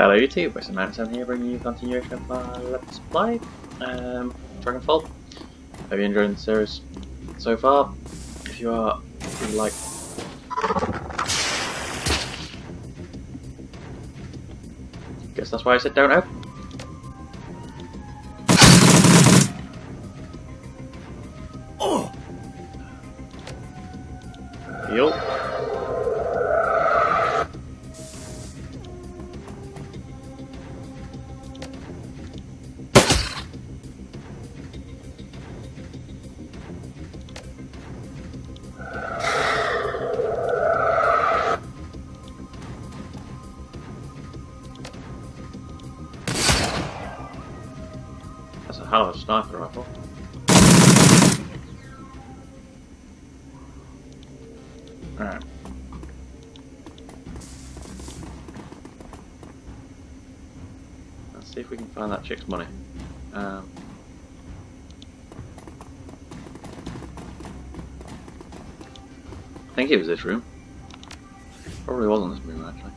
Hello YouTube, Western Mountain here bringing you a continuation of my Let's Play, um, Dragonfall. Hope you're enjoying the series so far. If you are, please like. Guess that's why I said don't know. Alright. Let's see if we can find that chick's money. Um, I think it was this room. Probably wasn't this room actually.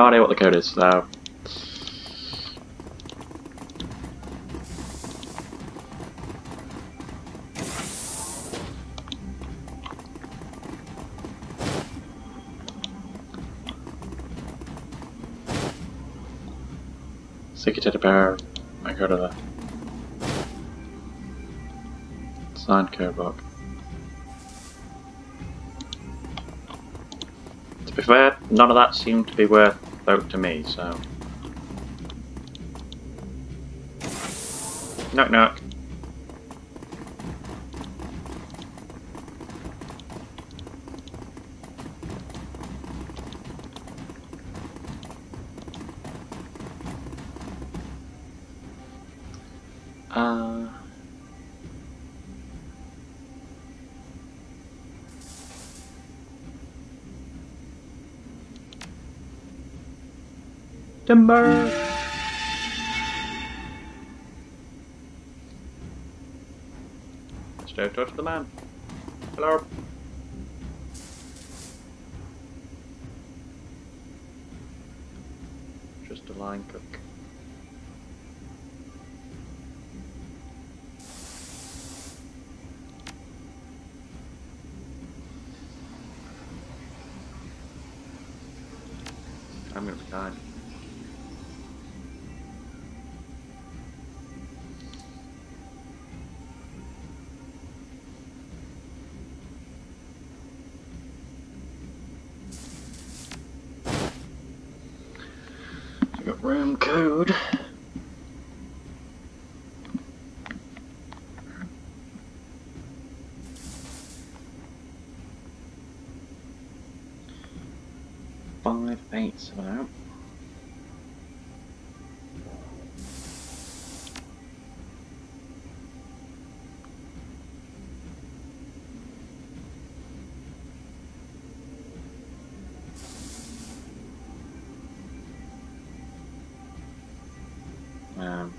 No idea what the code is, so. Sticky to the bear, I go to the signed code book. To be fair, none of that seemed to be worth vote to me, so. Knock knock. Uh. Timber. Stove touch the man. Hello. Just a line cook. I'm gonna be kind. Five, eight, seven out. Um,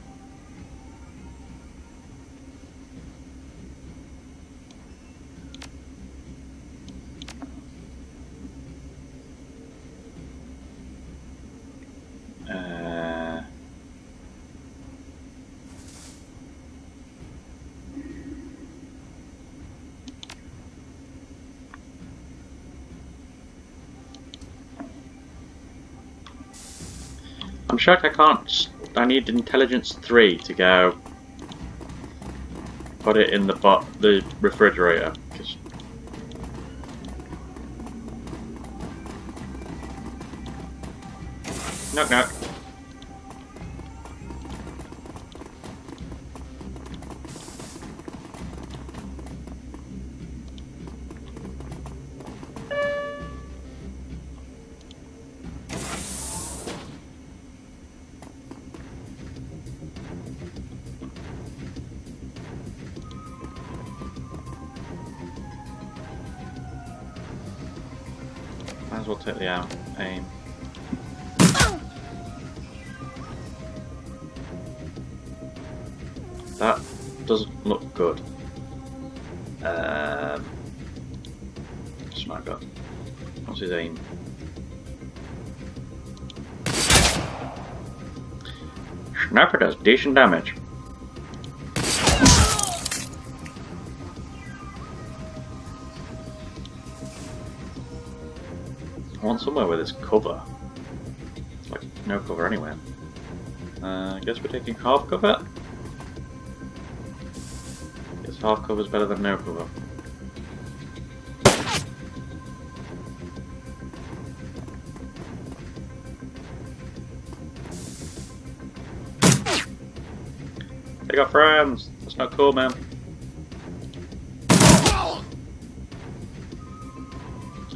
uh, I'm shocked I can't. I need intelligence three to go put it in the bot the refrigerator. 'cause- Knock knock. Decent damage. I want somewhere where there's cover. Like, no cover anywhere. Uh, I guess we're taking half cover? Guess half cover is better than no cover. They got friends! That's not cool, man.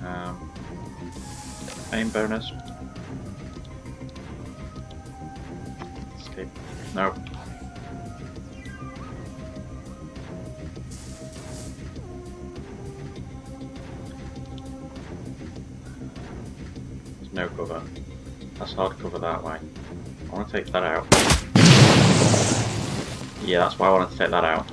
Um, aim bonus. Escape. No. There's no cover. That's hard cover that way. I want to take that out. Yeah, that's why I wanted to take that out.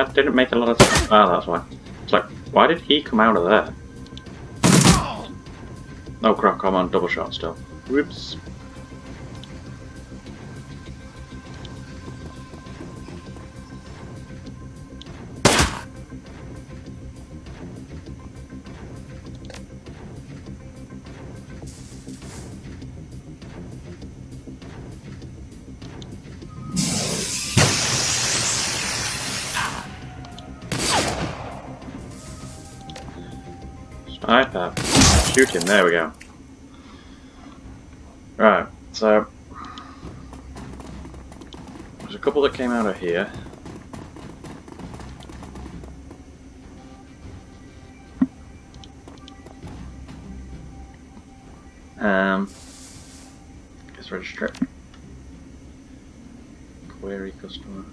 That didn't make a lot of sense. Oh, that's why. It's like, why did he come out of there? Oh crap, I'm on double shot still. Whoops. Him, there we go. Right, so... There's a couple that came out of here. Um... Guess register. Query customer.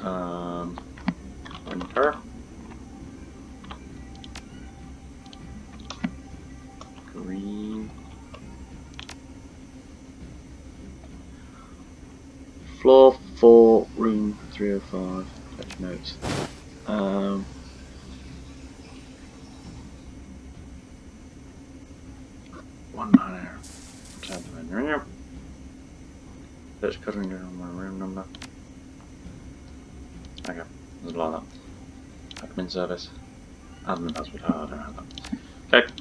Um... Enter. Floor 4, room 305. Touch notes. Um, one nine Something in here. Let's cut in on my room number. Okay, there's a lot of that. Admin service. Admin password. Oh, I don't have that. Okay.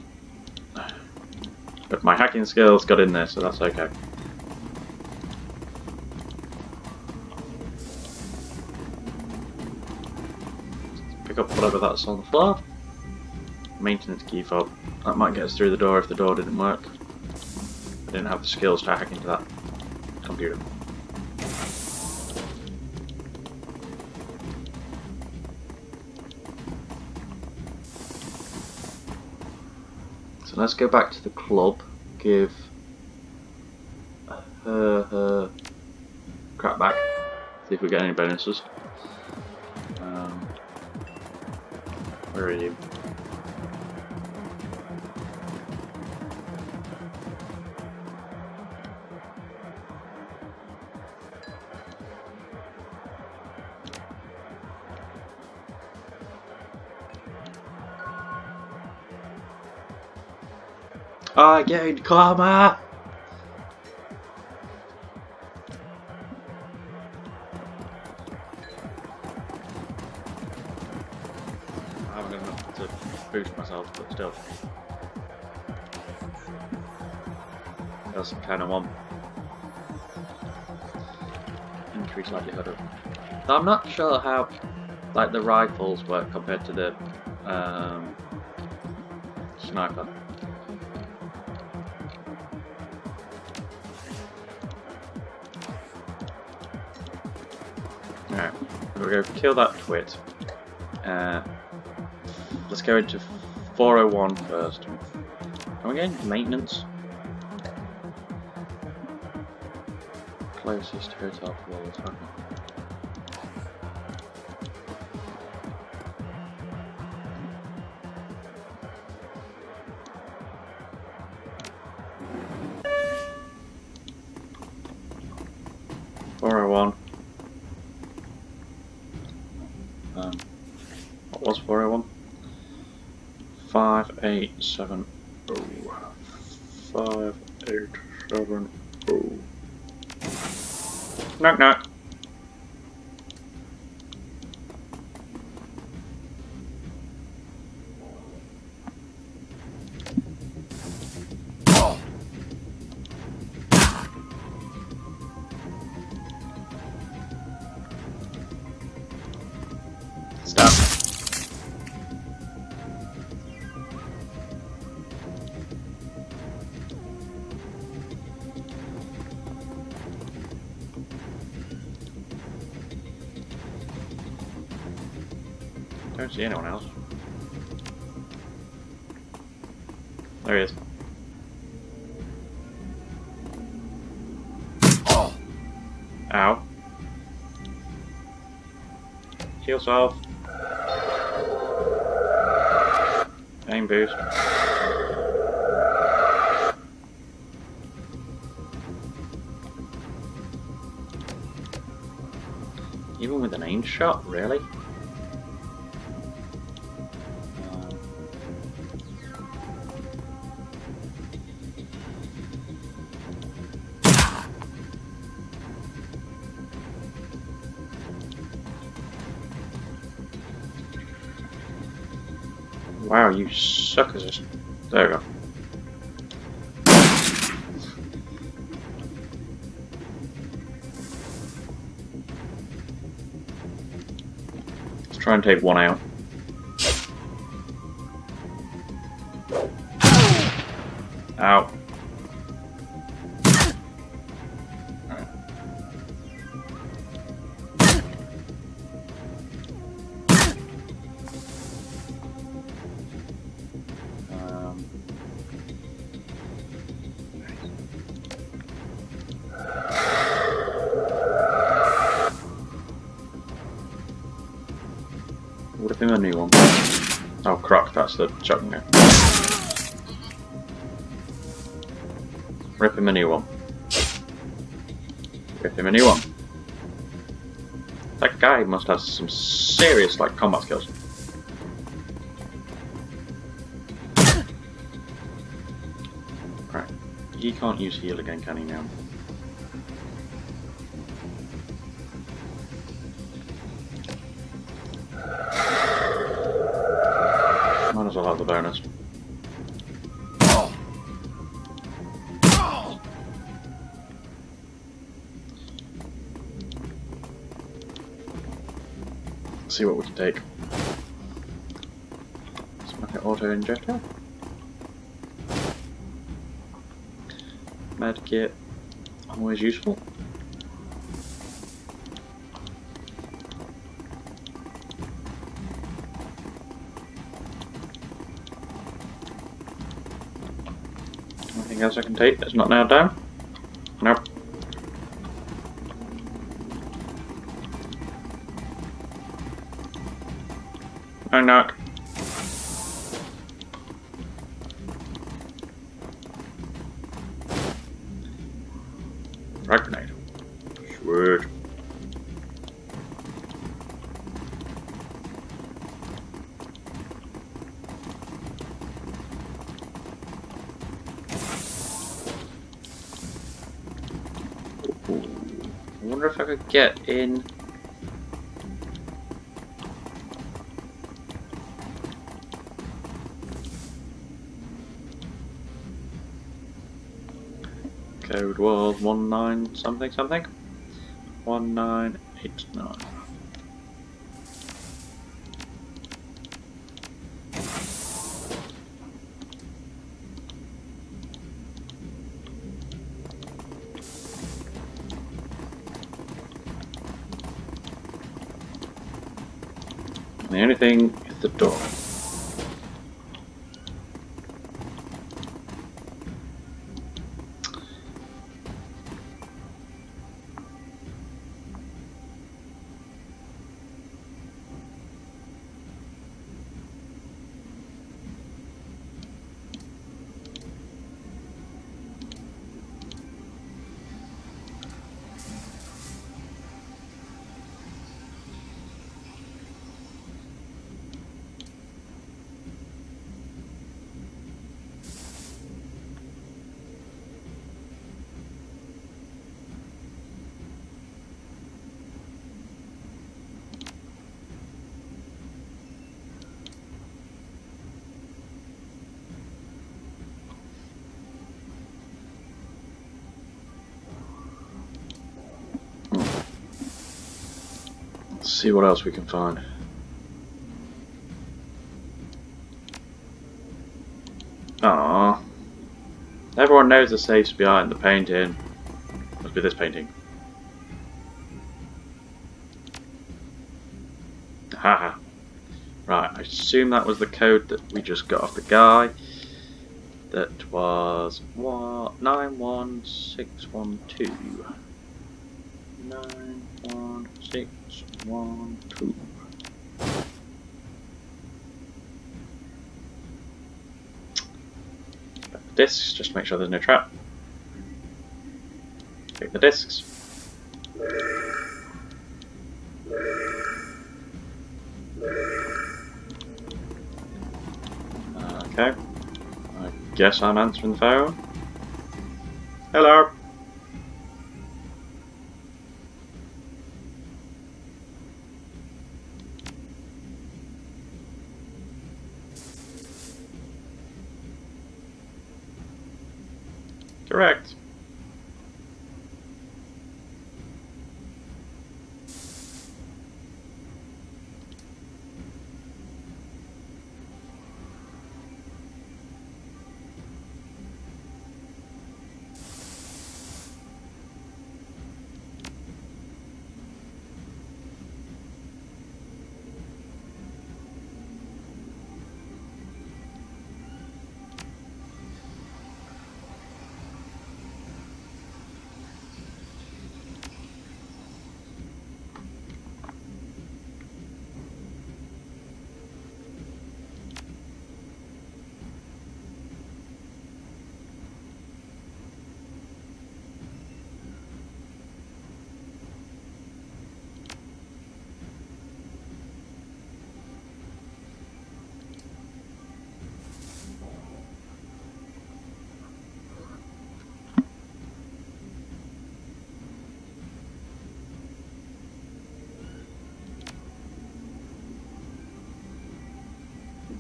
But my hacking skills got in there, so that's okay. That's on the floor. Maintenance key fob. That might get us through the door if the door didn't work. I didn't have the skills to hack into that computer. So let's go back to the club, give her her crap back, see if we get any bonuses. already. I gained karma! That's kind of one. Increased likelihood of. I'm not sure how, like the rifles work compared to the um, sniper. Alright, we're going to kill that twit. Uh, let's go into 401 first. Come again? Maintenance? Closest hotel to where we're talking. Four oh one. Um, what was four oh one? Eight seven Don't see anyone else. There he is. Ow. Kill yourself. Aim boost. Even with an aim shot, really? Suckers. There we go. Let's try and take one. Out. The shotgun. Rip him a new one. Rip him a new one. That guy must have some serious like combat skills. Right. He can't use heal again, can he now? Bonus. see what we can take. It auto injector. Medkit, always useful. I can take that's not nailed down? Nope. No knock. Could get in. Code was one nine something something. One nine eight nine. The only thing is the door. Let's see what else we can find. Ah, Everyone knows the safe's behind the painting. Must be this painting. Haha. Right, I assume that was the code that we just got off the guy. That was what nine one six one two. Nine one six one two. The Discs, just make sure there's no trap. Take the discs. Okay. I guess I'm answering the phone. Hello.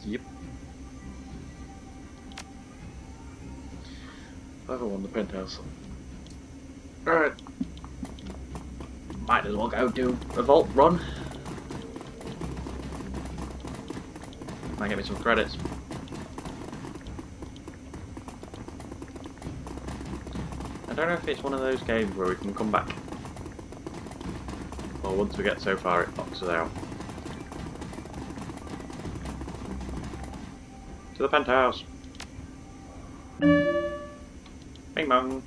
Yep. Level one, the penthouse. Alright. Might as well go do a vault run. Might get me some credits. I don't know if it's one of those games where we can come back. Or once we get so far it knocks us out. To the penthouse. Bing bong.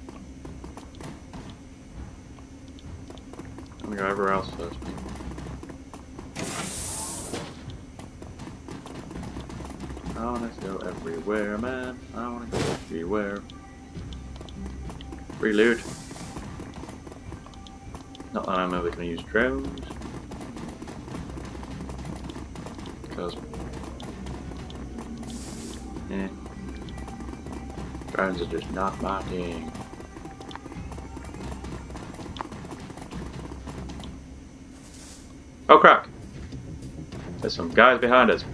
I'm gonna go everywhere else first. I wanna go everywhere, man. I wanna go everywhere. Reload. Not that I'm ever gonna use drones. Because friends are just not my thing. Oh crap! There's some guys behind us.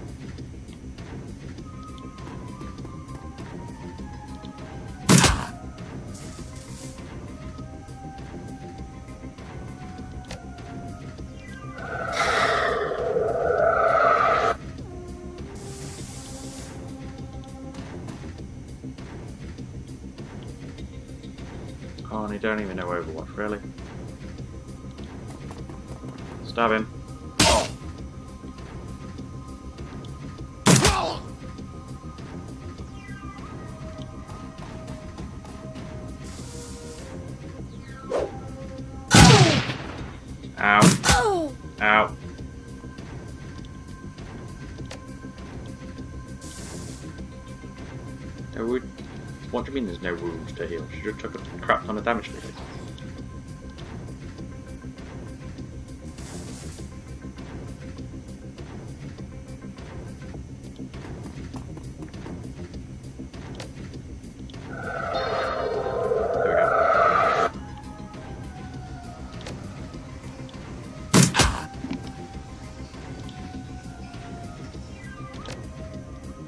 I don't even know Overwatch, really. Stab him. Ow. Ow. Wound. What do you mean there's no wounds to heal? She just took a crap ton of damage to we.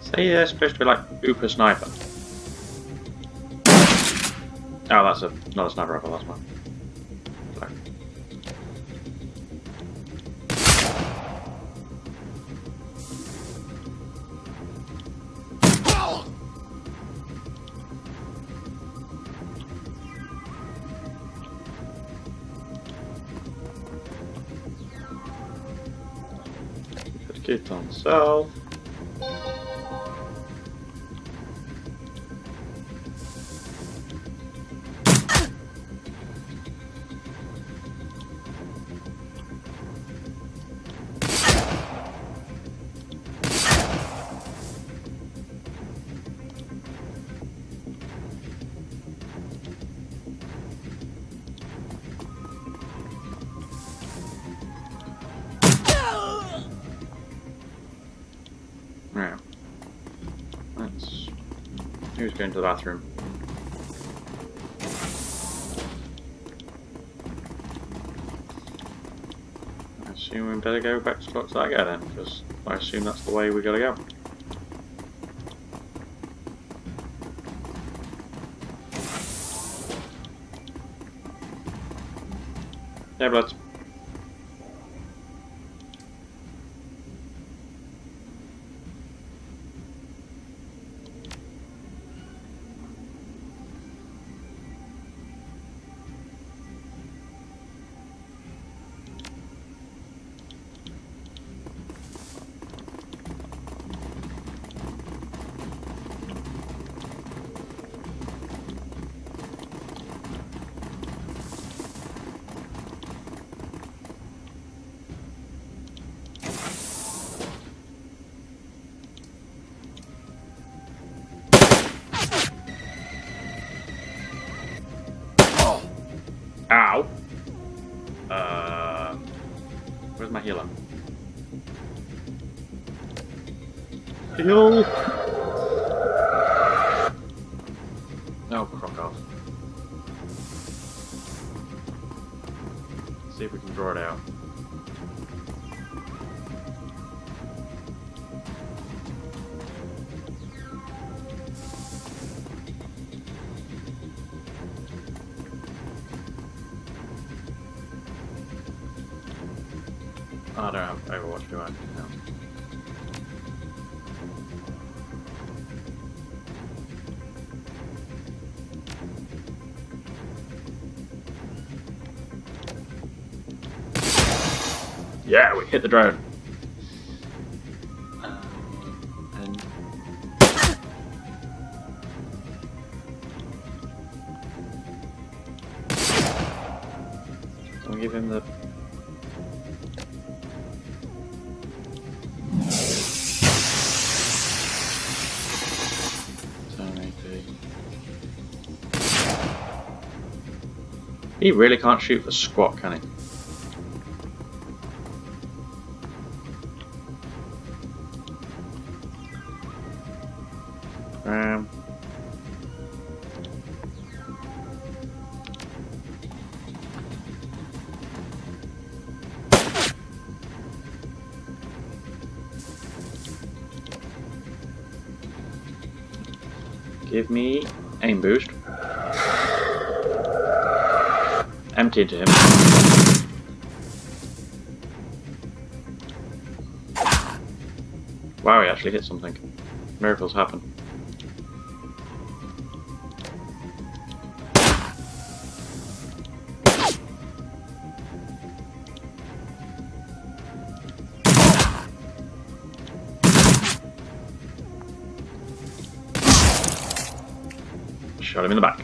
Say they're supposed to be like Uber Sniper. Oh, that's a, another sniper rifle, that's one. Sorry. Put on south. Who's going to the bathroom? I assume we better go back to guy then, because I assume that's the way we gotta go. Yeah, bloods. Heal! Oh, crock off. See if we can draw it out. Oh, I don't have Overwatch, do I? No. Yeah, we hit the drone. And give him the He really can't shoot for squat, can he? Give me aim boost. Empty into him. Wow, he actually hit something. Miracles happen. In the back.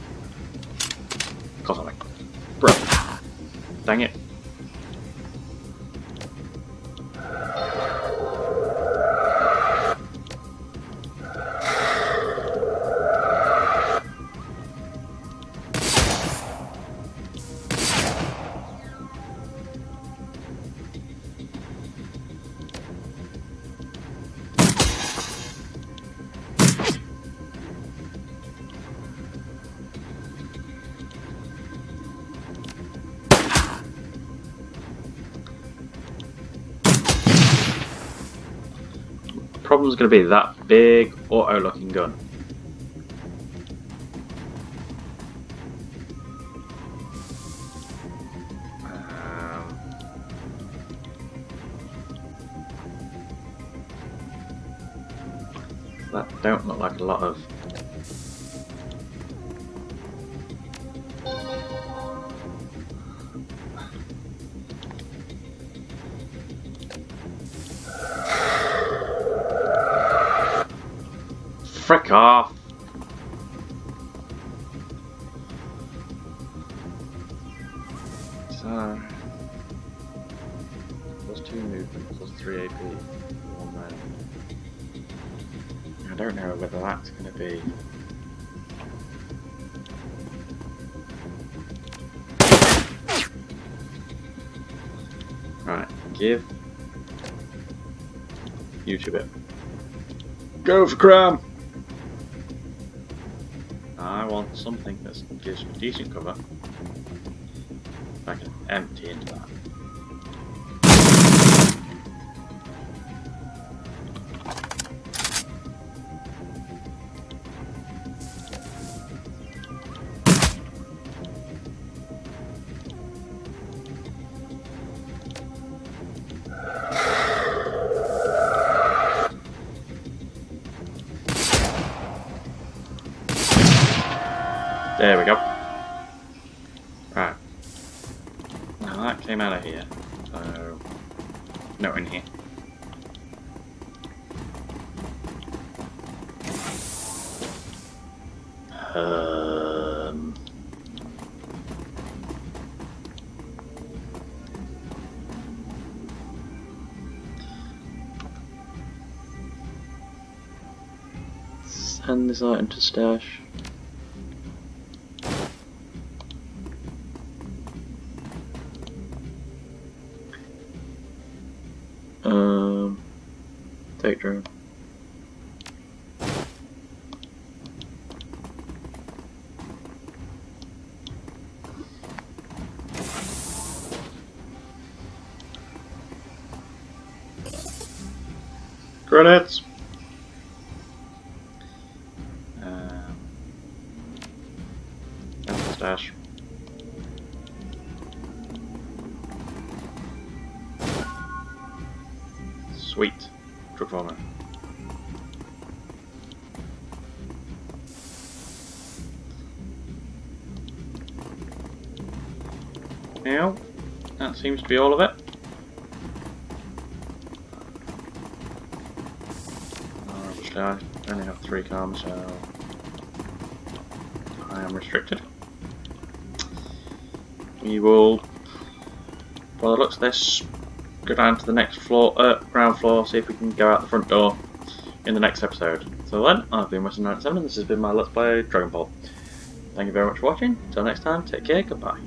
Problem's gonna be that big auto looking gun. Um, that don't look like a lot of Off! So, plus two movement, plus three AP, one man. I don't know whether that's going to be. Right, give YouTube it. Go for cram! Something that gives me decent cover. I can empty into that. There we go. Right. Now that came out of here. So, no in here. Um. Send this item to stash. Grenades. Um, empty stash. Sweet. Farmer. Now, that seems to be all of it. I only have three cars, so I am restricted. We will, by the looks of this, go down to the next floor, uh, ground floor, see if we can go out the front door in the next episode. So then, I've been Westy987 and this has been my Let's Play Dragonfall. Thank you very much for watching. Until next time, take care, goodbye.